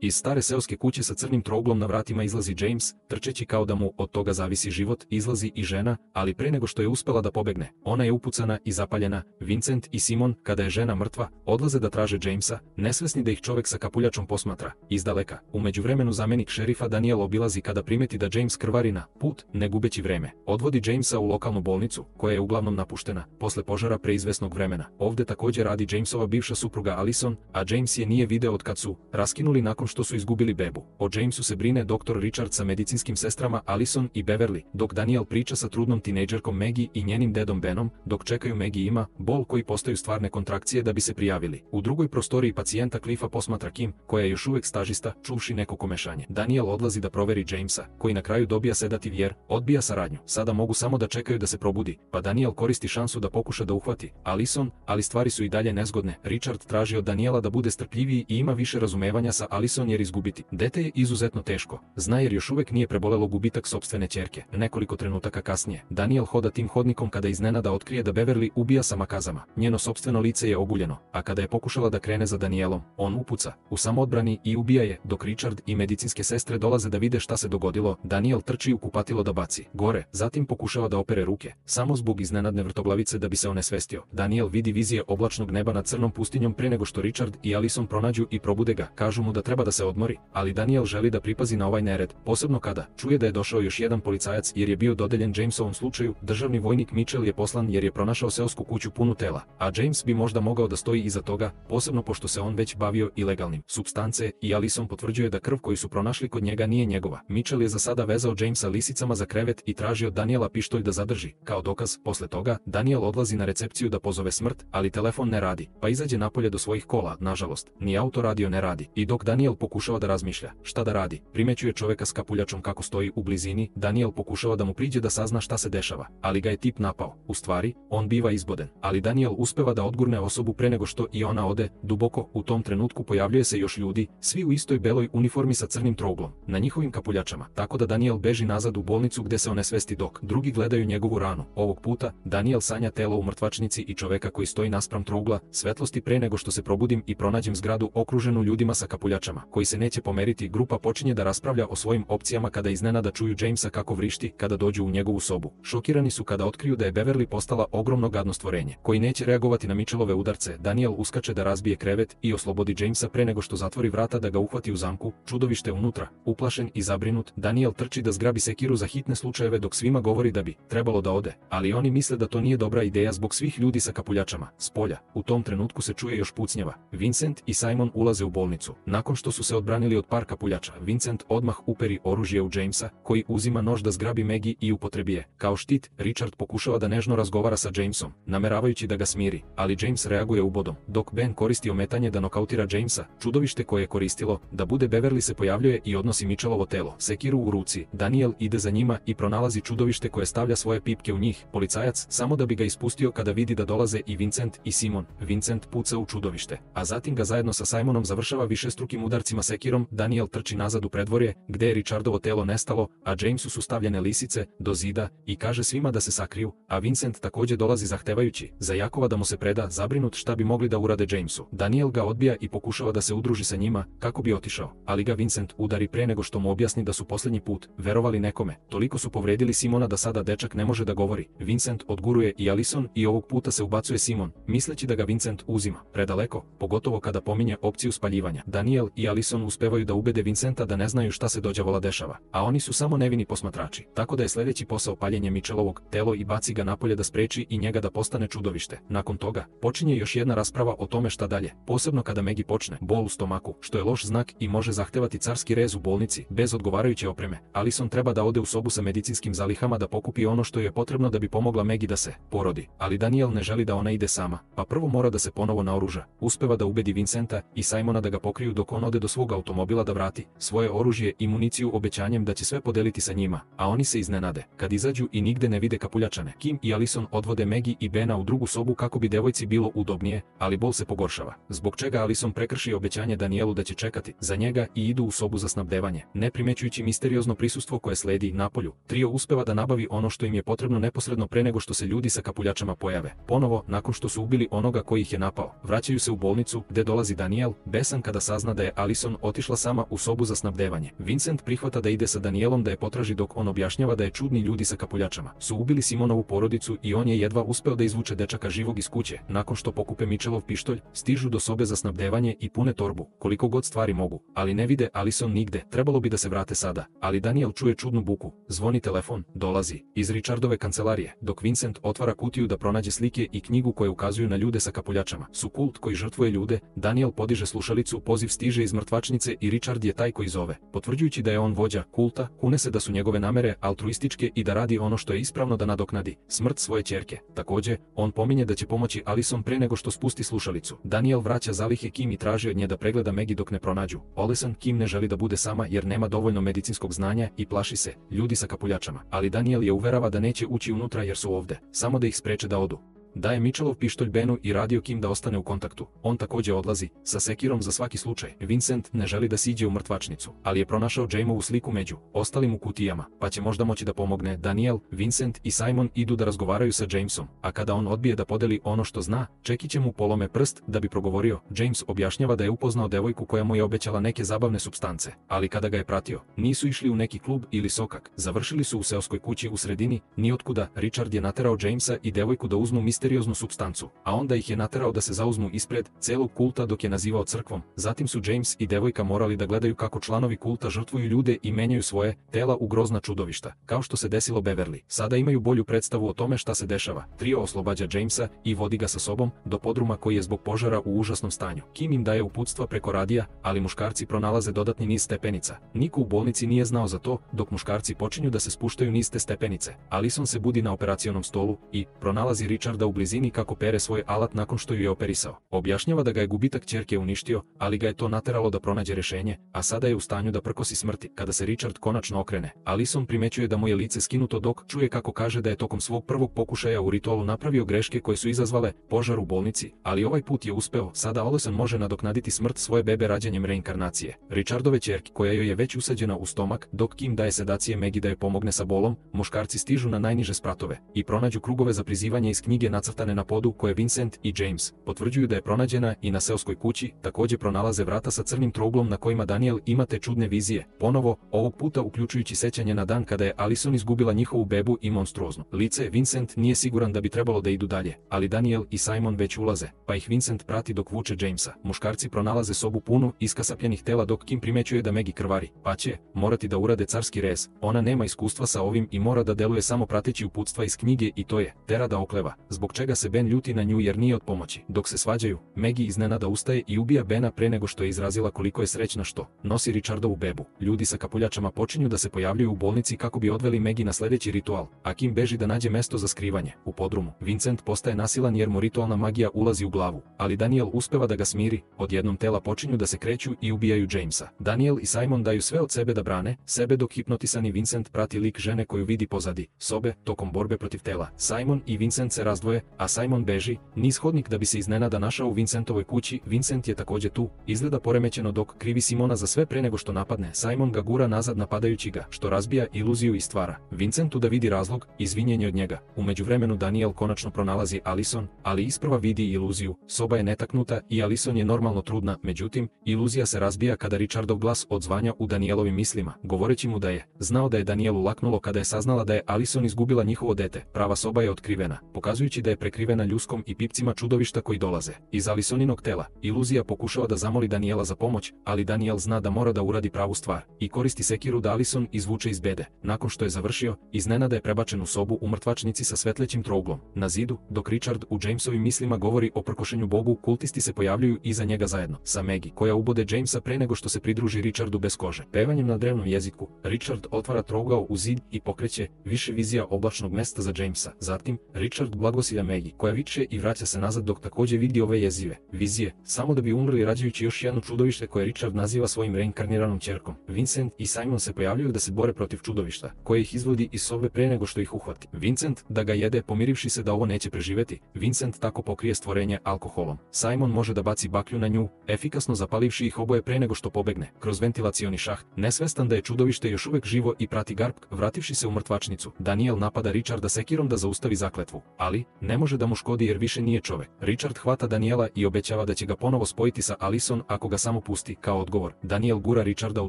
Iz stare seoske kuće sa crnim trouglom na vratima izlazi James, trčeći kao da mu od toga zavisi život, izlazi i žena, ali pre nego što je uspela da pobegne, ona je upucana i zapaljena, Vincent i Simon, kada je žena mrtva, odlaze da traže Jamesa, nesvesni da ih čovek sa kapuljačom posmatra, iz daleka. U međuvremenu zamenik šerifa Daniel obilazi kada primeti da James krvari na put, ne gubeći vreme. Odvodi Jamesa u lokalnu bolnicu, koja je uglavnom napuštena, posle požara pre izvesnog vremena. Ovde također radi Jamesova bivša supruga Alison, a James je nije video od kad su raskinuli nakon što su izgubili bebu. O Jamesu se brine dr. Richard sa medicinskim sestrama Alison i Beverly, dok Daniel priča sa trudnom tinejdžerkom Maggie i njenim dedom Benom, dok čekaju Maggie ima bol koji postaju stvarne kontrakcije da bi se prijavili. U drugoj prostoriji pacijenta Cliffa posmatra Kim, koja je još uvek stažista, čuvši neko komešanje. Daniel odlazi da proveri Jamesa, koji na kraju dobija sedativ jer odbija saradnju. Sada mogu samo da čekaju da se probudi, pa Daniel koristi šansu da pokuša da uhvati Alison, ali stvari su i dalje nezgodne. Richard traži od Daniela da bude strpljiviji i ima više razumevanja sa Alison jer izgubiti. Dete je izuzetno teško. Zna jer još uvek nije prebolelo gubitak sobstvene ćerke. Nekoliko trenutaka kasnije, Daniel hoda tim hodnikom kada iznenada otkrije da Beverly ubija sa makazama. Njeno sobstveno lice je oguljeno, a kada je pokušala da krene za Danielom, on upuca u samoodbrani i ubija je, dok Richard i medicinske sestre dolaze da vide šta se dogodilo. Daniel trči u kupatilo da baci gore, zatim pokušava da opere ruke, samo zbog iznenadne vrtoglavice da bi se onesvestio. Daniel vidi vizije oblačnog neba nad crnom pustinjom pre nego što Richard i Alison pronađu i probude ga. Kažu mu da treba da se odmori, ali Daniel želi da pripazi na ovaj nered, posebno kada čuje da je došao još jedan policajac jer je bio dodeljen Jamesovom slučaju. Državni vojnik Mitchell je poslan jer je pronašao seosku kuću punu tela, a James bi možda mogao da stoji iza toga, posebno pošto se on već bavio ilegalnim substance i Alison potvrđuje da krv koju su pronašli kod njega nije njegova. Mitchell je za sada vezao Jamesa lisicama za krevet i traži od Daniela pištolj da zadrži. Kao dokaz, posle toga, Daniel odlazi na recepciju da pozove smrt, ali telefon ne radi, pa izađe napolje do svojih kola, nažalost, ni auto radio ne radi. I dok Daniel pokušava da razmišlja šta da radi, primećuje čoveka s kapuljačom kako stoji u blizini, Daniel pokušava da mu priđe da sazna šta se dešava, ali ga je tip napao. U stvari, on biva izboden, ali Daniel uspeva da odgurne osobu pre nego što i ona ode, duboko, u tom trenutku pojavljuje se još ljudi, svi u istoj beloj uniformi sa crnim trouglom, na njihovim kapuljačama, tako da Daniel beži nazad u bolnicu gde se onesvesti dok drugi gledaju njegovu ranu. Ovog puta, Daniel sanja telo u mrtvačnici i čoveka koji stoji naspram trougla, svetlosti pre nego što se probudim i pronađem zgradu okruženu ljudima sa kapuljačama, koji se neće pomeriti, grupa počinje da raspravlja o svojim opcijama kada iznenada čuju Jamesa kako vrišti kada dođu u njegovu sobu. Šokirani su kada otkriju da je Beverly postala ogromno gadno stvorenje, koji neće reagovati na Mitchellove udarce. Daniel uskače da razbije krevet i oslobodi Jamesa pre nego što zatvori vrata da ga uhvati u zamku, čudovište unutra, uplašen i zabrinut, Daniel trči da zgrabi sekiru za hitne slučajeve dok svima govori da bi trebalo da ode, ali oni misle da to nije dobra ideja zbog svih ljudi sa kapuljačama. S polja, u tom trenutku se čuje još pucnjava. Vincent i Simon ulaze u bolnicu. Nakon što su se odbranili od par kapuljača, Vincent odmah uperi oružje u Jamesa, koji uzima nož da zgrabi Maggie i upotrebi je. Kao štit, Richard pokušava da nežno razgovara sa Jamesom, nameravajući da ga smiri, ali James reaguje ubodom. Dok Ben koristi ometanje da nokautira Jamesa, čudovište koje je koristilo, da bude Beverly se pojavljuje i odnosi Mitchellovo telo, sekiru u ruci. Daniel ide za njima i pronalazi čudovište koje stavlja svoje pipke u njih, policajac, samo da bi ga ispustio kada vidi da dolaze i Vincent i Simon. Vincent puca u čudovište, a zatim ga zajedno sa Simonom završava višestrukim udarcima sekirom, Daniel trči nazad u predvorje, gde je Richardovo telo nestalo, a Jamesu su stavljene lisice, do zida, i kaže svima da se sakriju, a Vincent takođe dolazi zahtevajući, za Jakova da mu se preda, zabrinut šta bi mogli da urade Jamesu. Daniel ga odbija i pokušava da se udruži sa njima, kako bi otišao, ali ga Vincent udari pre nego što mu objasni da su posljednji put verovali nekome. Toliko su povredili Simona da sada dečak ne može da govori. Vincent odguruje i Alison i ovog puta se ubacuje Simon, misleći da ga Vincent uzima predaleko, pogotovo kada pominje opciju spaljivanja. Daniel i Alison uspevaju da ubede Vincenta da ne znaju šta se dođavola dešava, a oni su samo nevini posmatrači, tako da je sljedeći posao paljenje Mitchellovog telo i baci ga napolje da spreči i njega da postane čudovište. Nakon toga, počinje još jedna rasprava o tome šta dalje, posebno kada Megi počne bol u stomaku, što je loš znak i može zahtevati carski rez u bolnici bez odgovarajuće opreme. Alison treba da ode u sobu sa medicinskim zalihama da pokupi ono što je potrebno da bi pomogla Megi da se porodi, ali Daniel ne želi da ona ide sama, pa prvo mora da se ponovo naoruža. Uspeva da ubedi Vincenta i Simona da ga pokriju dok on ode do svog automobila da vrati svoje oružje i municiju obećanjem da će sve podeliti sa njima, a oni se iznenade kad izađu i nigde ne vide kapuljačane. Kim i Alison odvode Megi i Bena u drugu sobu kako bi devojci bilo udobnije, ali bol se pogoršava. Zbog čega Alison prekrši obećanje Danielu da će čekati za njega i idu u sobu za snabdevanje, ne primećujući misteriozno prisustvo koje sledi napolju. Trio uspeva da nabavi ono što im je potrebno neposredno pre nego što se ljudi sa kapuljačama pojave. Ponovo, nakon što su ubili onoga koji ih je napao, vraćaju se u bolnicu gde dolazi Daniel, besan kada sazna da je Alison otišla sama u sobu za snabdevanje. Vincent prihvata da ide sa Danielom da je potraži dok on objašnjava da je čudni ljudi sa kapuljačama su ubili Simonovu porodicu i on je jedva uspeo da izvuče dečaka živog iz kuće. Nakon što pokupe Mitchellov pištolj, stižu do sobe za snabdevanje i pune torbu, koliko god stvari mogu, ali ne vide Alison nigde. Trebalo bi da se vrate sada, ali Daniel čuje čudnu buku. Zvoni telefon, dolazi iz Richardove kancelarije, dok Vincent otvara kutiju da pronađe slike i knjigu koje ukazuju na ljude sa kapuljačama. Su kult koji žrtvuje ljude, Daniel podiže slušalicu, poziv stiže iz mrtvačnice i Richard je taj koji zove. Potvrđujući da je on vođa kulta, kune se da su njegove namere altruističke i da radi ono što je ispravno da nadoknadi smrt svoje ćerke. Takođe, on pominje da će pomoći Alison pre nego što spusti slušalicu. Daniel vraća zalihe Kim i traži od nje da pregleda Megi dok ne pronađu. Olesan Kim ne želi da bude sama jer nema dovoljno medicinskog znanja i plaši se ljudi sa kapuljačama. Ali Daniel je uverava da neće ući unutra jer su ovde, samo da ih spreče da odu. Daje Mitchellov pištolj Benu i radio Kim da ostane u kontaktu. On takođe odlazi, sa sekirom za svaki slučaj. Vincent ne želi da siđe u mrtvačnicu, ali je pronašao Jameovu sliku među ostalim u kutijama, pa će možda moći da pomogne. Daniel, Vincent i Simon idu da razgovaraju sa Jamesom, a kada on odbije da podeli ono što zna, Čeki će mu polome prst da bi progovorio. James objašnjava da je upoznao devojku koja mu je obećala neke zabavne substance, ali kada ga je pratio, nisu išli u neki klub ili sokak, završili su u seoskoj kući u sredini, ni otkuda, Richard je naterao Jamesa i devojku da uzmu misterioznu substancu, a onda ih je naterao da se zauzmu ispred celog kulta dok je nazivao crkvom. Zatim su James i devojka morali da gledaju kako članovi kulta žrtvuju ljude i menjaju svoje tela u grozna čudovišta, kao što se desilo Beverly. Sada imaju bolju predstavu o tome šta se dešava. Trio oslobađa Jamesa i vodi ga sa sobom do podruma koji je zbog požara u užasnom stanju. Kim im daje uputstva preko radija, ali muškarci pronalaze dodatni niz stepenica. Niko u bolnici nije znao za to, dok muškarci počinju da se spuštaju niz te stepenice. Alison se budi na operacionom stolu i pronalazi Richarda u blizini kako pere svoj alat nakon što ju je operisao. Objašnjava da ga je gubitak ćerke uništio, ali ga je to nateralo da pronađe rešenje, a sada je u stanju da prkosi smrti. Kada se Richard konačno okrene, Alison primećuje da mu je lice skinuto dok čuje kako kaže da je tokom svog prvog pokušaja u ritualu napravio greške koje su izazvale požar u bolnici, ali ovaj put je uspeo. Sada Alison može nadoknaditi smrt svoje bebe rađanjem reinkarnacije. Richardove ćerke, koja joj je već usađena u stomak, dok Kim daje sedacije Megi da je pomogne sa bolom, muškarci stižu na najniže spratove i pronađu krugove za prizivanje iz knjige nacrtane na podu koje Vincent i James potvrđuju da je pronađena i na seoskoj kući, takođe pronalaze vrata sa crnim trouglom na kojima Daniel ima te čudne vizije. Ponovo, ovog puta uključujući sećanje na dan kada je Alison izgubila njihovu bebu i monstruozno. Lice Vincent nije siguran da bi trebalo da idu dalje, ali Daniel i Simon već ulaze, pa ih Vincent prati dok vuče Jamesa. Muškarci pronalaze sobu punu iskasapljenih tela dok Kim primećuje da Megi krvari, pa će morati da urade carski rez. Ona nema iskustva sa ovim i mora da deluje samo prateći uputstva iz knjige i to je tera da okleva, zbog čega se Ben ljuti na nju jer nije od pomoći. Dok se svađaju, Maggie iznenada ustaje i ubija Bena pre nego što je izrazila koliko je srećna što nosi Richardovu bebu. Ljudi sa kapuljačama počinju da se pojavljuju u bolnici kako bi odveli Maggie na sledeći ritual, a Kim beži da nađe mesto za skrivanje. U podrumu, Vincent postaje nasilan jer mu ritualna magija ulazi u glavu, ali Daniel uspeva da ga smiri, odjednom tela počinju da se kreću i ubijaju Jamesa. Daniel i Simon daju sve od sebe da brane, sebe dok hipnotisani Vincent prati lik žene koju vidi pozadi sobe tokom borbe protiv tela. Simon i Vincent se razdvoje, a Simon beži, niz hodnik da bi se iznenada našao u Vincentovoj kući, Vincent je takođe tu, izgleda poremećeno dok krivi Simona za sve pre nego što napadne. Simon ga gura nazad napadajući ga, što razbija iluziju i stvara. Vincentu da vidi razlog, izvinjenje od njega. U međuvremenu Daniel konačno pronalazi Alison, ali isprva vidi iluziju. Soba je netaknuta i Alison je normalno trudna, međutim, iluzija se razbija kada Richardov glas odzvanja u Danielovim mislima, govoreći mu da je znao da je Danielu laknulo kada je saznala da je Alison izgubila njihovo dete. Prava soba je otkrivena, pokazujući da je prekrivena ljuskom i pipcima čudovišta koji dolaze. Iz Alisoninog tela, iluzija pokušava da zamoli Daniela za pomoć, ali Daniel zna da mora da uradi pravu stvar i koristi sekiru da Alison izvuče iz bede. Nakon što je završio, iznenada je prebačen u sobu u mrtvačnici sa svetlećim trouglom. Na zidu, dok Richard u Jamesovim mislima govori o prkošenju Bogu, kultisti se pojavljuju iza njega zajedno, sa Maggie, koja ubode Jamesa pre nego što se pridruži Richardu bez kože. Pevanjem na drevnom jeziku, Richard otvara trougao u zid i pokreće više vizija oblačnog mesta za Jamesa. Zatim, Richard blagosilja Maggie, koja viče i vraća se nazad dok takođe vidi ove jezive vizije, samo da bi umrli rađajući još jedno čudovište koje Richard naziva svojim reinkarniranom ćerkom. Vincent i Simon se pojavljuju da se bore protiv čudovišta, koje ih izvodi iz sobe pre nego što ih uhvati. Vincent da ga jede pomirivši se da ovo neće preživeti. Vincent tako pokrije stvorenje alkoholom. Simon može da baci baklju na nju, efikasno zapalivši ih oboje pre nego što pobegne. Kroz ventilacioni šaht, nesvestan da je čudovište još uvek živo i prati Garp, vrativši se u mrtvačnicu. Daniel napada Richarda sekirom da zaustavi zakletvu, ali Ne može da mu škodi jer više nije čovek. Richard hvata Daniela i obećava da će ga ponovo spojiti sa Alison ako ga samo pusti, kao odgovor. Daniel gura Richarda u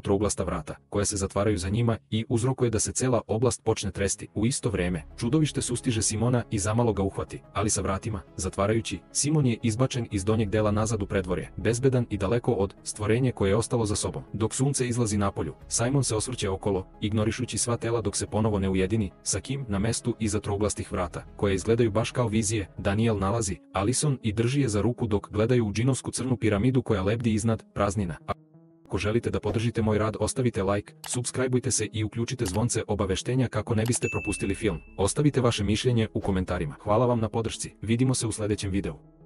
trouglasta vrata, koja se zatvaraju za njima i uzrokuje da se cela oblast počne tresti. U isto vreme, čudovište sustiže Simona i zamalo ga uhvati, ali sa vratima, zatvarajući, Simon je izbačen iz donjeg dela nazad u predvorje, bezbedan i daleko od stvorenje koje je ostalo za sobom. Dok sunce izlazi napolju, Simon se osvrće okolo, ignorišući sva tela dok se ponovo ne ujedini, sa kim na mestu iza trouglastih vrata, koje izgledaju baš kao vizije, Daniel nalazi Alison i drži je za ruku dok gledaju u džinovsku crnu piramidu koja lebdi iznad praznina. Ako želite da podržite moj rad ostavite like, subscribeujte se i uključite zvonce obaveštenja kako ne biste propustili film. Ostavite vaše mišljenje u komentarima. Hvala vam na podršci. Vidimo se u sljedećem videu.